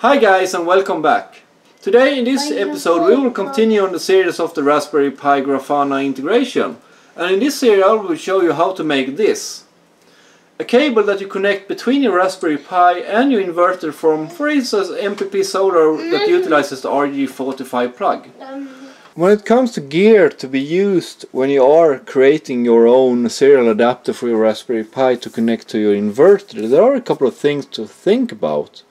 Hi guys and welcome back. Today in this episode we will continue on the series of the Raspberry Pi Grafana integration and in this series I will show you how to make this. A cable that you connect between your Raspberry Pi and your inverter from for instance MPP Solar that mm. utilizes the RJ45 plug. Um. When it comes to gear to be used when you are creating your own serial adapter for your Raspberry Pi to connect to your inverter, there are a couple of things to think about.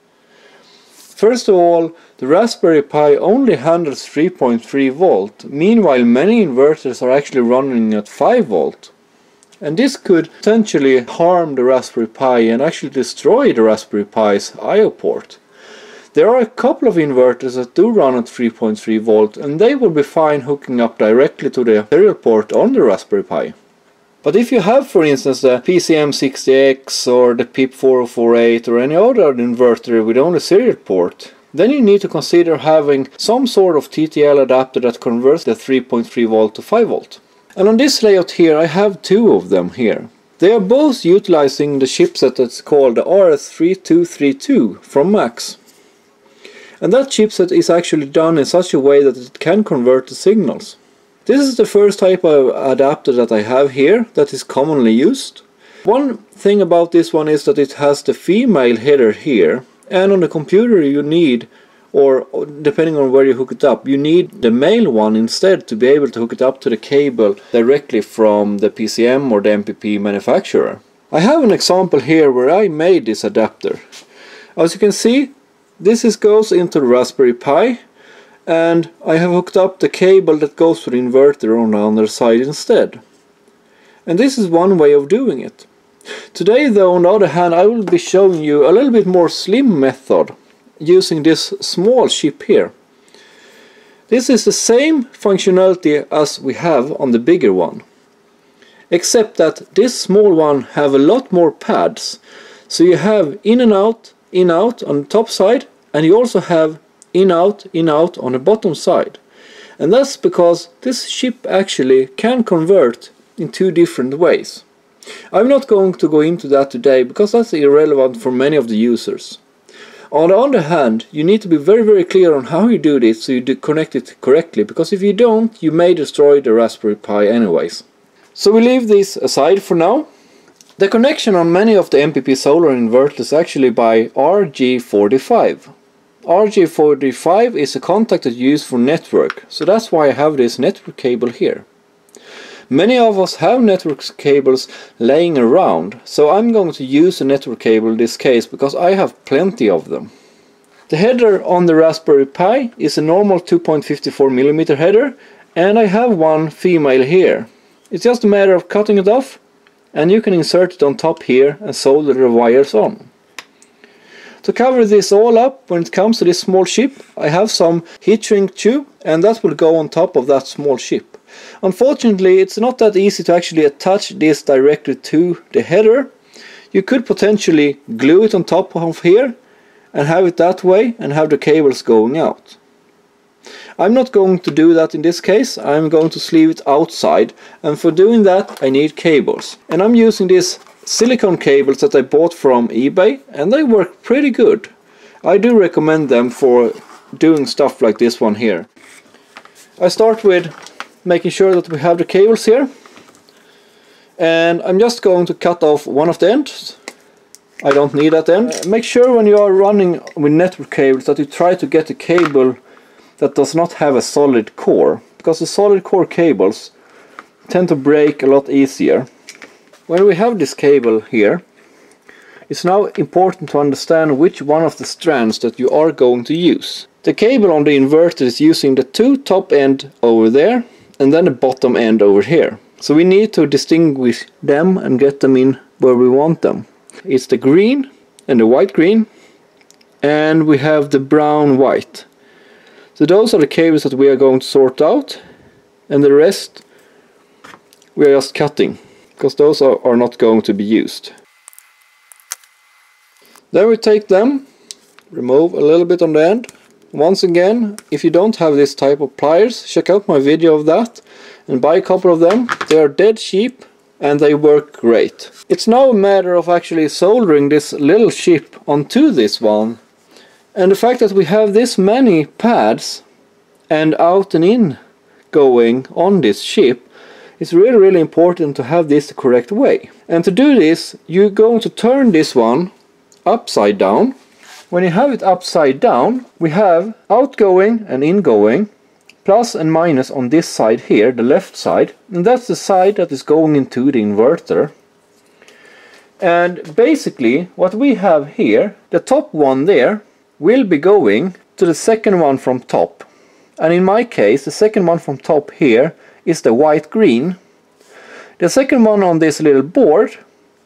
First of all, the Raspberry Pi only handles 3.3 volt, meanwhile many inverters are actually running at 5 volt. And this could potentially harm the Raspberry Pi and actually destroy the Raspberry Pi's I.O. port. There are a couple of inverters that do run at 3.3 volt and they will be fine hooking up directly to the serial port on the Raspberry Pi. But if you have for instance the PCM60X or the PIP4048 or any other inverter with only serial port, then you need to consider having some sort of TTL adapter that converts the 3.3 volt to 5 volt. And on this layout here I have two of them here. They are both utilizing the chipset that's called the RS3232 from Max. And that chipset is actually done in such a way that it can convert the signals. This is the first type of adapter that I have here that is commonly used. One thing about this one is that it has the female header here and on the computer you need or depending on where you hook it up you need the male one instead to be able to hook it up to the cable directly from the PCM or the MPP manufacturer. I have an example here where I made this adapter. As you can see this is goes into the Raspberry Pi and I have hooked up the cable that goes to the inverter on the other side instead. And this is one way of doing it. Today though on the other hand I will be showing you a little bit more slim method using this small chip here. This is the same functionality as we have on the bigger one. Except that this small one have a lot more pads. So you have in and out in out on the top side and you also have in out in out on the bottom side and that's because this chip actually can convert in two different ways. I'm not going to go into that today because that's irrelevant for many of the users. On the other hand, you need to be very very clear on how you do this so you connect it correctly because if you don't, you may destroy the Raspberry Pi anyways. So we leave this aside for now the connection on many of the MPP solar inverters actually by RJ45. RJ45 is a contactor used for network, so that's why I have this network cable here. Many of us have network cables laying around, so I'm going to use a network cable in this case because I have plenty of them. The header on the Raspberry Pi is a normal 2.54mm header and I have one female here. It's just a matter of cutting it off and you can insert it on top here and solder the wires on. To cover this all up when it comes to this small ship I have some heat shrink tube and that will go on top of that small ship. Unfortunately it's not that easy to actually attach this directly to the header. You could potentially glue it on top of here and have it that way and have the cables going out. I'm not going to do that in this case, I'm going to sleeve it outside and for doing that I need cables. And I'm using these silicone cables that I bought from eBay and they work pretty good. I do recommend them for doing stuff like this one here. I start with making sure that we have the cables here and I'm just going to cut off one of the ends I don't need that end. Uh, make sure when you are running with network cables that you try to get a cable that does not have a solid core because the solid core cables tend to break a lot easier. When we have this cable here it's now important to understand which one of the strands that you are going to use. The cable on the inverter is using the two top end over there and then the bottom end over here. So we need to distinguish them and get them in where we want them. It's the green and the white green and we have the brown white. So those are the cables that we are going to sort out and the rest we are just cutting because those are, are not going to be used. Then we take them, remove a little bit on the end. Once again, if you don't have this type of pliers, check out my video of that and buy a couple of them. They are dead cheap and they work great. It's now a matter of actually soldering this little chip onto this one And the fact that we have this many pads and out and in going on this ship it's really really important to have this the correct way. And to do this you're going to turn this one upside down. When you have it upside down we have outgoing and ingoing plus and minus on this side here, the left side. And that's the side that is going into the inverter. And basically what we have here, the top one there will be going to the second one from top. And in my case the second one from top here is the white green. The second one on this little board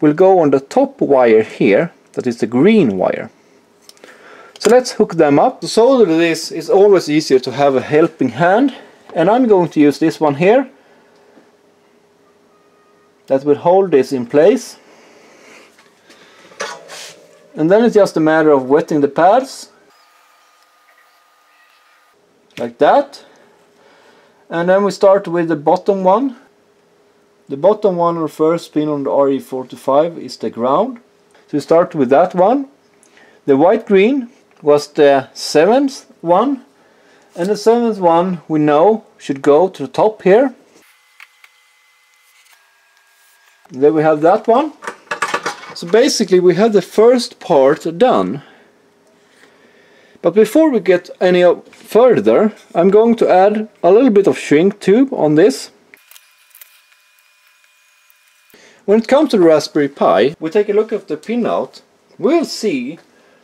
will go on the top wire here, that is the green wire. So let's hook them up. To solder this is always easier to have a helping hand and I'm going to use this one here that will hold this in place and then it's just a matter of wetting the pads like that and then we start with the bottom one. The bottom one or first pin on the RJ45 is the ground. So we start with that one. The white green was the seventh one. And the seventh one we know should go to the top here. Then we have that one. So basically we have the first part done. But before we get any further, I'm going to add a little bit of shrink tube on this. When it comes to the Raspberry Pi, we take a look at the pinout, we'll see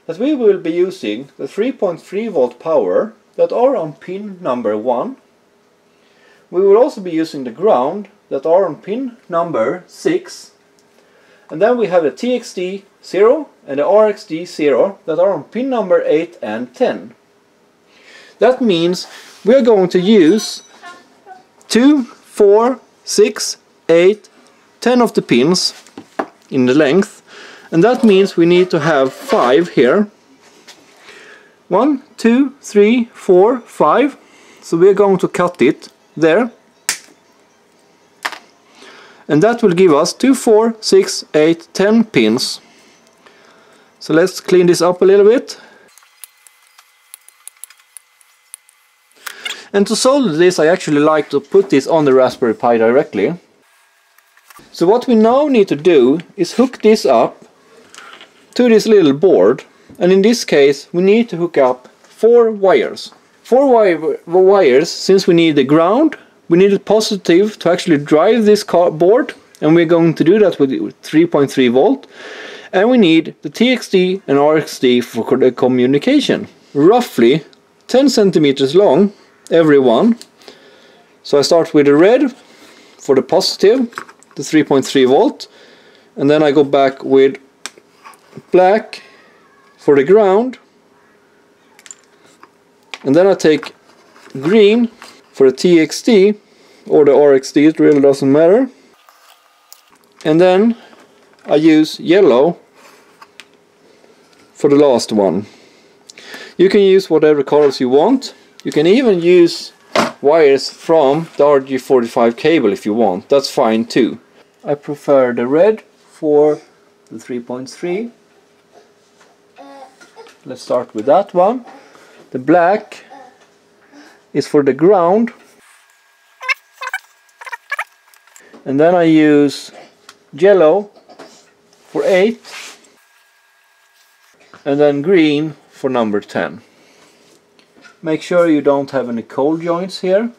that we will be using the 3.3 volt power that are on pin number 1. We will also be using the ground that are on pin number 6. And then we have the TXD 0 and the RXD 0 that are on pin number 8 and 10. That means we are going to use 2, 4, 6, 8, 10 of the pins in the length and that means we need to have 5 here. 1, 2, 3, 4, 5 so we are going to cut it there and that will give us 2, 4, 6, 8, 10 pins. So let's clean this up a little bit. And to solder this I actually like to put this on the Raspberry Pi directly. So what we now need to do is hook this up to this little board and in this case we need to hook up four wires. Four wire wires since we need the ground, we need a positive to actually drive this board and we're going to do that with 3.3 volt and we need the TXD and RXD for the uh, communication. Roughly 10 centimeters long every one. So I start with the red for the positive, the 3.3 volt, and then I go back with black for the ground, and then I take green for the TXD or the RXD, it really doesn't matter. And then I use yellow for the last one. You can use whatever colors you want. You can even use wires from the RJ45 cable if you want. That's fine too. I prefer the red for the 3.3. Uh, Let's start with that one. The black is for the ground. And then I use yellow for 8 and then green for number 10. Make sure you don't have any cold joints here.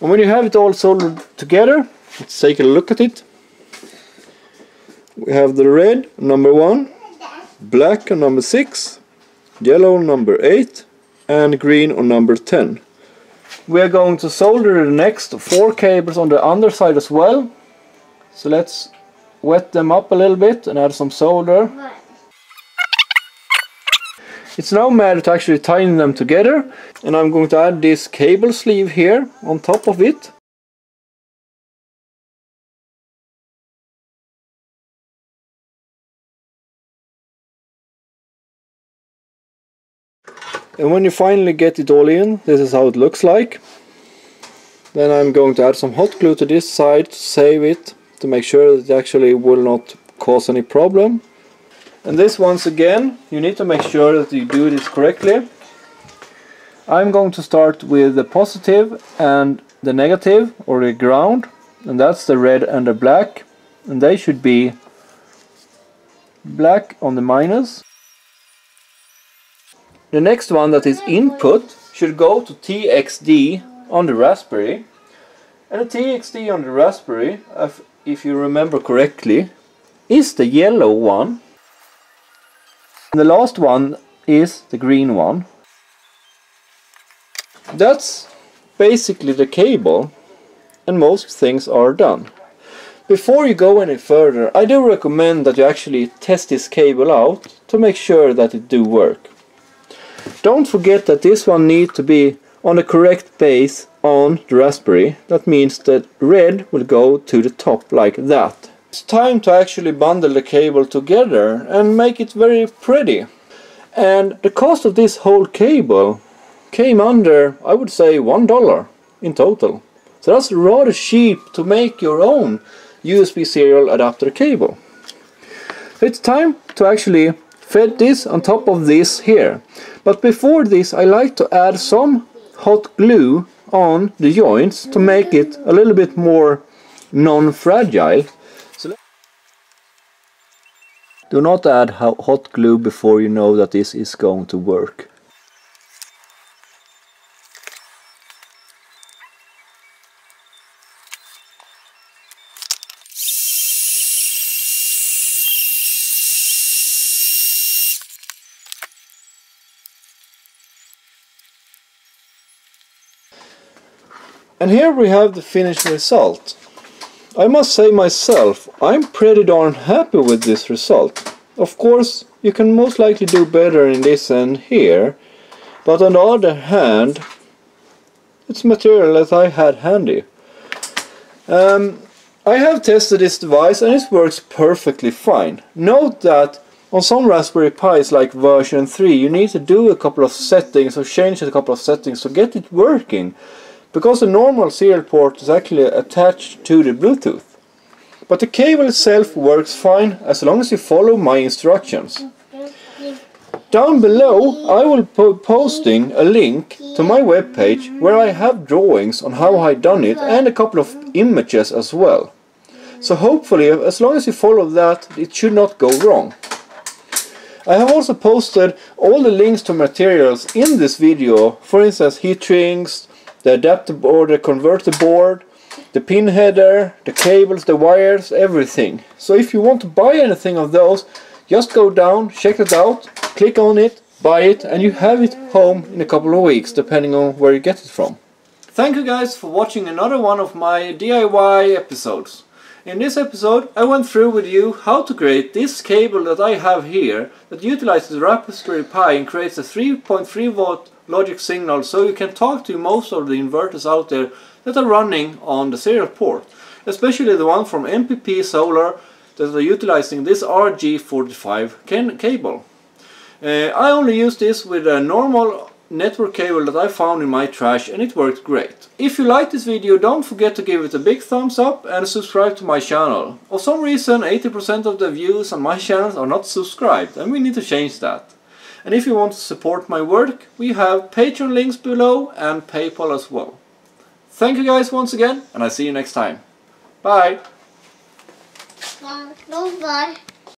And when you have it all soldered together, let's take a look at it. We have the red, number 1, black number 6, yellow number 8, and green on number 10. We are going to solder the next four cables on the underside as well. So let's wet them up a little bit and add some solder. It's now matter to actually tighten them together and I'm going to add this cable sleeve here on top of it. And when you finally get it all in, this is how it looks like. Then I'm going to add some hot glue to this side to save it, to make sure that it actually will not cause any problem. And this once again, you need to make sure that you do this correctly. I'm going to start with the positive and the negative or the ground and that's the red and the black and they should be black on the minus. The next one that is input should go to TXD on the Raspberry and the TXD on the Raspberry, if you remember correctly, is the yellow one. And the last one is the green one. That's basically the cable and most things are done. Before you go any further, I do recommend that you actually test this cable out to make sure that it do work. Don't forget that this one needs to be on the correct base on the Raspberry. That means that red will go to the top like that. It's time to actually bundle the cable together and make it very pretty. And the cost of this whole cable came under, I would say, one dollar in total. So that's rather cheap to make your own USB serial adapter cable. It's time to actually fit this on top of this here. But before this I like to add some hot glue on the joints to make it a little bit more non-fragile. So do not add hot glue before you know that this is going to work. And here we have the finished result. I must say myself, I'm pretty darn happy with this result. Of course, you can most likely do better in this end here, but on the other hand, it's material that I had handy. Um, I have tested this device and it works perfectly fine. Note that on some Raspberry Pis like version 3 you need to do a couple of settings or change a couple of settings to get it working because the normal serial port is actually attached to the Bluetooth. But the cable itself works fine as long as you follow my instructions. Down below I will be posting a link to my webpage where I have drawings on how I done it and a couple of images as well. So hopefully as long as you follow that it should not go wrong. I have also posted all the links to materials in this video, for instance heat sinks, the adapter board, the converter board, the pin header, the cables, the wires, everything. So if you want to buy anything of those, just go down, check it out, click on it, buy it, and you have it home in a couple of weeks, depending on where you get it from. Thank you guys for watching another one of my DIY episodes. In this episode I went through with you how to create this cable that I have here that utilizes Raspberry Pi and creates a 3.3 volt logic signal so you can talk to most of the inverters out there that are running on the serial port. Especially the one from MPP Solar that are utilizing this RJ45 cable. Uh, I only use this with a normal network cable that I found in my trash and it worked great. If you like this video don't forget to give it a big thumbs up and subscribe to my channel. For some reason 80% of the views on my channels are not subscribed and we need to change that. And if you want to support my work we have Patreon links below and Paypal as well. Thank you guys once again and I see you next time. Bye! Bye. Bye.